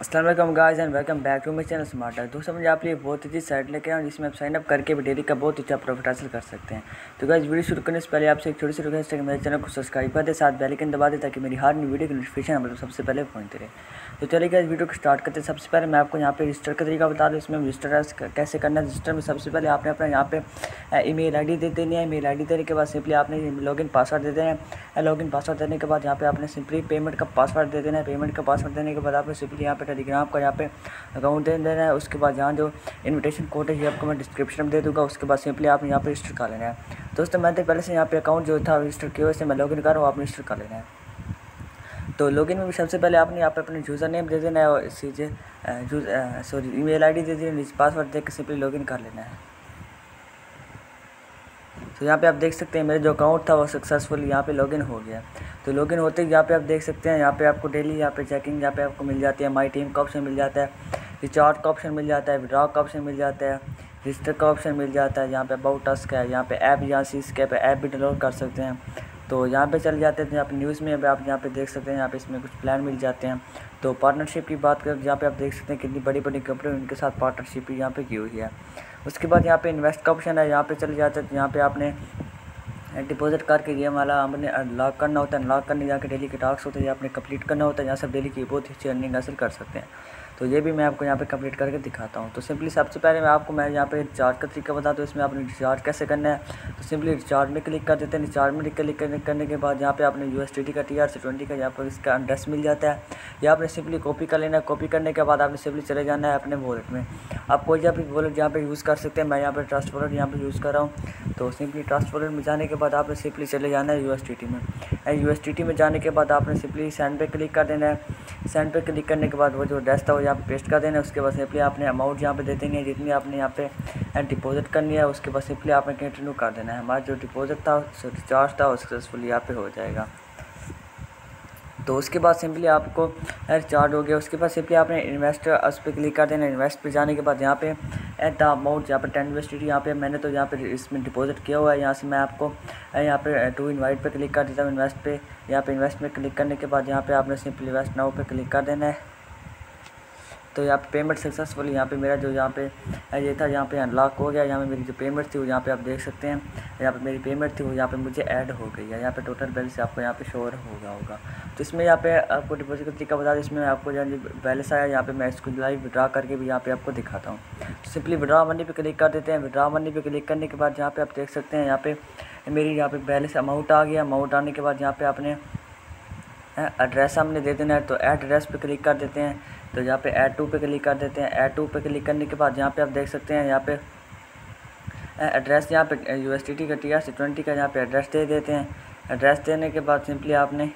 Aslam guys and welcome back to my channel smart दोस्तों, मुझे आप लिए बहुत अच्छी साइट लेके आऊँ जिसमें आप साइन अप करके भी डेली का बहुत अच्छा प्रॉफिट हासिल कर सकते हैं। तो गाइस, वीडियो शुरू करने से पहले आपसे एक छोटी सी रिक्वेस्ट है कि मेरे चैनल को सब्सक्राइब कर दे, साथ बेलाइकन दबा दे, ताकि मेरी हर न्यू वीडियो की नोटिफिकेशन मतलब सबसे पहले पहुँचते रहे। तो चलिए गाइस, वीडियो को स्टार्ट करते हैं। सबसे पहले मैं आपको यहाँ पे रजिस्टर का तरीका बता दूँ। इसमें रजिस्टर कैसे करना है। रजिस्टर में सबसे पहले आपने अपना यहाँ पे ईमेल आईडी दे देनी है। ईमेल आईडी देने के बाद सिंपली आपने लॉगिन पासवर्ड दे देना है। लॉगिन पासवर्ड देने के बाद यहाँ पे आपने सिंपली पेमेंट का पासवर्ड दे देना है। पेमेंट का पासवर्ड देने के बाद आपने सिंपली यहाँ पे टेलीग्राम का यहाँ पे अकाउंट दे देना है। उसके बाद यहाँ जो इन्विटेशन कोड है, ये आपको मैं डिस्क्रिप्शन में दे दूँगा। उसके बाद सिंपली आप यहाँ पर रजिस्टर कर लेना है। दोस्तों मैंने पहले से यहाँ पे अकाउंट जो था रजिस्टर किया वैसे मैं लॉगिन कर रहा हूँ। आप रजिस्टर कर लेना है। तो लॉगिन में भी सबसे पहले आपने यहाँ पे अपने यूज़र नेम दे देना है और चीज़ें सॉरी ईमेल आईडी दे देनी पासवर्ड दे के सिंपली लॉगिन कर लेना है। तो यहाँ पे आप देख सकते हैं, मेरा जो अकाउंट था, वो सक्सेसफुल यहाँ पे लॉगिन हो गया। तो लॉगिन होते ही यहाँ पे आप देख सकते हैं यहाँ पे आपको डेली यहाँ पे चेकिंग यहाँ पे आपको मिल जाती है माई टीम का ऑप्शन मिल जाता है रिचार्ज का ऑप्शन मिल जाता है विड्रॉ का ऑप्शन मिल जाता है रजिस्टर का ऑप्शन मिल जाता है यहाँ पे अबाउट टस्क है यहाँ पे ऐप यहाँ सी स्केप है ऐप भी डाउनलोड कर सकते हैं तो यहाँ पे चल जाते हैं यहाँ पे न्यूज़ में आप यहाँ पे देख सकते हैं यहाँ पे इसमें कुछ प्लान मिल जाते हैं तो पार्टनरशिप की बात करें यहाँ पे आप देख सकते हैं कितनी बड़ी बड़ी कंपनी उनके साथ पार्टनरशिप यहाँ पे की हुई है उसके बाद यहाँ पे इन्वेस्ट का ऑप्शन है यहाँ पे चले जाते हैं यहाँ पे आपने डिपॉजिट करके ये वाला हमने अनलॉक करना होता है अनलॉक करने जाकर डेली के टास्क होते हैं, ये आपने कंप्लीट करना होता है यहाँ सब डेली की बहुत अच्छी अर्निंग हासिल कर सकते हैं। तो ये भी मैं आपको यहाँ पे कंप्लीट करके दिखाता हूँ। तो सिंपली सबसे पहले मैं आपको, मैं यहाँ पे रिचार्ज का तरीका बता दूँ इसमें आपने रिचार्ज कैसे करना है? तो सिंपली रिचार्ज में क्लिक कर देते हैं। रिचार्ज में क्लिक करने के बाद यहाँ पे आपने यू एस का टी आर सी ट्वेंटी का, यहाँ पर इसका एड्रेस मिल जाता है। या आपने सिंपली कॉपी कर लेना है। कॉपी करने के बाद आपने सिंपली चले जाना है अपने वॉलेट में। आप कोई जब भी वॉलेट यहाँ पर यूज़ कर सकते हैं, मैं यहाँ पर ट्रस्ट वॉलेट यहाँ पर यूज़ कर रहा हूँ। तो सिंपली ट्रस्ट वॉलेट में जाने के बाद आपने सिंपली चले जाना है यू में। यू एस में जाने के बाद आपने सिंपली सेंड पे क्लिक कर देना है। सेंड पे क्लिक करने के बाद वो जो एड्रेस था वो यहाँ पे पेस्ट कर देना है। उसके बाद सिंपली आपने अमाउंट यहाँ पे दे देंगे जितनी आपने यहाँ पे डिपॉजिट करनी है, उसके बाद सिंपली आपने कंटिन्यू कर देना है। हमारा जो डिपॉजिट था रिचार्ज था, वो सक्सेसफुली यहाँ पे हो जाएगा। तो उसके बाद सिंपली आपको रिचार्ज हो गया। उसके बाद सिंपली आपने इन्वेस्टर उस पर क्लिक कर देना। इन्वेस्ट पे जाने के बाद यहाँ पे एट द अमाउंट यहाँ पर टेन इन्वेस्टेड यहाँ पे मैंने तो यहाँ पे इसमें डिपॉजिट किया हुआ है। यहाँ से मैं आपको यहाँ पे टू इनवाइट पे क्लिक कर देता हूँ इन्वेस्ट पे। यहाँ पे इन्वेस्ट में क्लिक करने के बाद यहाँ पे आपने सिंपली इन्वेस्ट नाउ पे क्लिक कर देना है। तो यहाँ पेमेंट सक्सेसफुल यहाँ पे मेरा जो यहाँ पे ये था यहाँ पे अनलॉक हो गया यहाँ पे मेरी जो पेमेंट थी वो यहाँ पे आप देख सकते हैं यहाँ पे मेरी पेमेंट थी वो यहाँ पे मुझे ऐड हो गई है यहाँ पे टोटल बैलेंस आपको यहाँ पे शोर होगा होगा तो इसमें यहाँ पे आपको डिपॉजिट का तरीका बता दें इसमें आपको जो बैलेंस आया यहाँ पे मैं इसको लाइव विड्रा करके भी यहाँ पे आपको दिखाता हूँ सिंपली विड्रा मनी पे क्लिक कर देते हैं विड्रा मनी पे क्लिक करने के बाद यहाँ पे आप देख सकते हैं यहाँ पे मेरी यहाँ पे बैलेंस अमाउंट आ गया अमाउंट आने के बाद यहाँ पे आपने एड्रेस हमने दे देना है तो एड्रेस पे क्लिक कर देते हैं। तो यहाँ पे एड टू पे क्लिक कर देते हैं। ऐड टू पे क्लिक करने के बाद यहाँ पे आप देख सकते हैं, यहाँ पे एड्रेस यहाँ पे यू एस टी का टी आर सी ट्वेंटी का यहाँ पे एड्रेस दे देते हैं। एड्रेस देने के बाद सिंपली आपने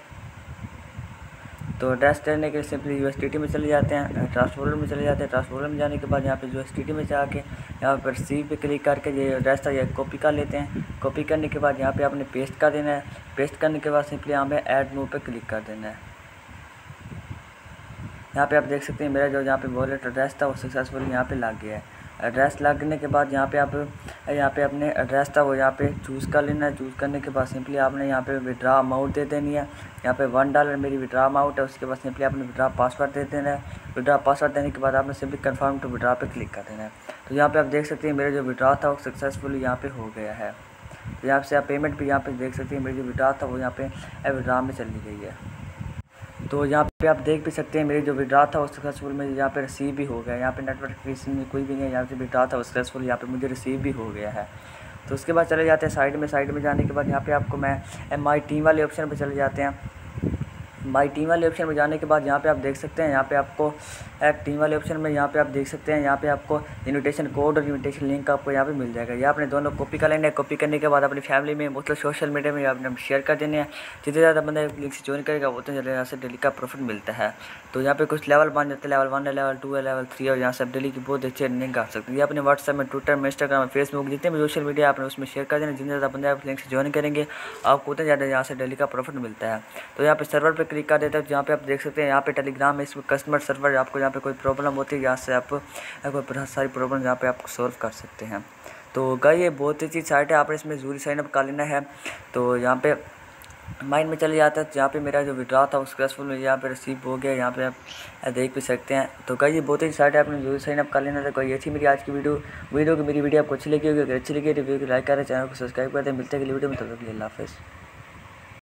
तो एड्रेस देने के लिए simply U S T T में चले जाते हैं ट्रांसपोर्टर में चले जाते हैं। ट्रांसपोर्टर में जाने के बाद यहाँ पे यू में जाके यहाँ पर सी पे क्लिक करके ये एड्रेस था ये कॉपी कर लेते हैं। कॉपी करने के बाद यहाँ पे आपने पेस्ट कर देना है। पेस्ट करने के बाद सिंपली यहाँ पे ऐड मूव पे क्लिक कर देना है। यहाँ पे आप देख सकते हैं, मेरा जो यहाँ पे वॉलेट एड्रेस था, वो सक्सेसफुल यहाँ पे लग गया है। एड्रेस लगने के बाद यहाँ पे आप, यहाँ पे अपने एड्रेस था वो यहाँ पे चूज़ कर लेना है। चूज़ करने के बाद सिंपली आपने यहाँ पे विड्रा अमाउंट दे देनी है। यहाँ पे वन डॉलर मेरी विड्रा अमाउंट है। उसके बाद सिंपली आपने विड्रा पासवर्ड दे देना है। विड्रा पासवर्ड देने के बाद आपने सिंपली कन्फर्म टू विड्रा पे क्लिक कर देना है। तो यहाँ पर आप देख सकते हैं मेरा जो विड्रा था वो सक्सेसफुली यहाँ पर हो गया है। तो यहाँ से आप पेमेंट भी यहाँ पर देख सकते हैं। मेरी जो विड्रा था वो यहाँ पर विड्रा में चली गई है। तो यहाँ पे आप देख भी सकते हैं, मेरी जो विड्रा था वो सक्सेसफुल मेरे यहाँ पे रिसीव भी हो गया यहाँ पे नेटवर्क में कोई भी नहीं है, यहाँ से विड्रा था वो सक्सेसफुल यहाँ पे मुझे रिसीव भी हो गया है। तो उसके बाद चले जाते हैं साइड में साइड में जाने के बाद यहाँ पे आपको मैं एम आई टीम वाले ऑप्शन पर चले जाते हैं। माई टीम वाले ऑप्शन में जाने के बाद यहाँ पे आप देख सकते हैं, यहाँ पे आपको टीम वाले ऑप्शन में यहाँ पे आप देख सकते हैं, यहाँ पे आपको इनविटेशन कोड और इनविटेशन लिंक आपको यहाँ पे मिल जाएगा। ये आपने दोनों कॉपी कर लेने कॉपी करने के बाद अपनी फैमिली में मतलब सोशल मीडिया में आपने शेयर कर देने हैं। जितने ज़्यादा बंदा लिंक से ज्वाइन करेगा, उतने ज़्यादा यहाँ से डेली का प्रॉफिट मिलता है। तो यहाँ पे कुछ लेवल बन जाते हैं। लेवल वन है लेवल टू है लेवल थ्री और यहाँ से डेली की बहुत अच्छी अर्निंग कर सकते हैं। ये अपने व्हाट्सएप में ट्विटर में इंस्टाग्राम फेसबुक जितने भी सोशल मीडिया आपने उसमें शेयर कर देना जितने ज़्यादा बंदे आप लिंक से ज्वाइन करेंगे, आपको उतने ज़्यादा यहाँ से डेली का प्रॉफिट मिलता है। तो यहाँ पे सर्वर पर कर देता हैं। जहाँ पे आप देख सकते हैं, यहाँ पे टेलीग्राम में इसमें कस्टमर सर्वर आपको यहाँ पे कोई प्रॉब्लम होती है, यहाँ से आप बहुत सारी प्रॉब्लम यहाँ पे आप सॉल्व कर सकते हैं। तो गई ये बहुत अच्छी साइट है, आपने इसमें ज़रूरी साइनअप कर लेना है। तो यहाँ पे माइंड में चले जाता है, जहाँ पे मेरा जो विड्रा था सक्सेसफुल यहाँ पे रिसीव हो गया, यहाँ पे आप देख भी सकते हैं। तो कहीं बहुत ही साइट आपने जो साइन अप कर लेना था कोई अच्छी मेरी आज की वीडियो वीडियो की मेरी वीडियो आपको अच्छी लगी होगी। अगर अच्छी लगी तो वीडियो को लाइक करें, चैनल को सब्सक्राइब कर मिलते हैं अगली वीडियो में, तब तक के